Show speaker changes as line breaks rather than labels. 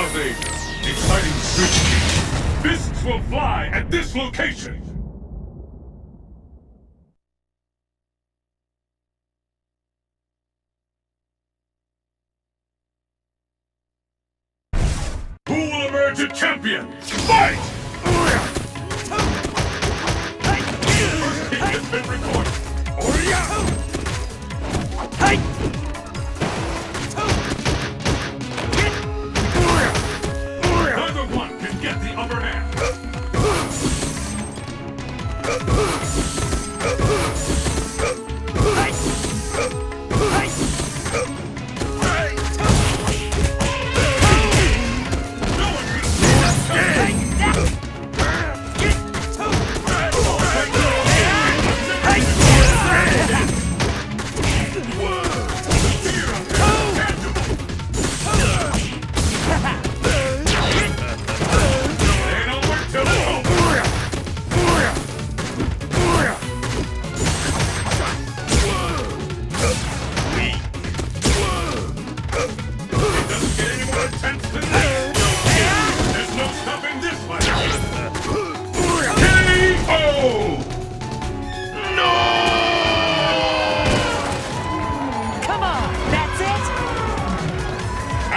Exciting switch. Fists will fly at this location. Who will emerge a champion? Fight!